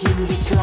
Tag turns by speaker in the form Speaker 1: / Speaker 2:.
Speaker 1: you become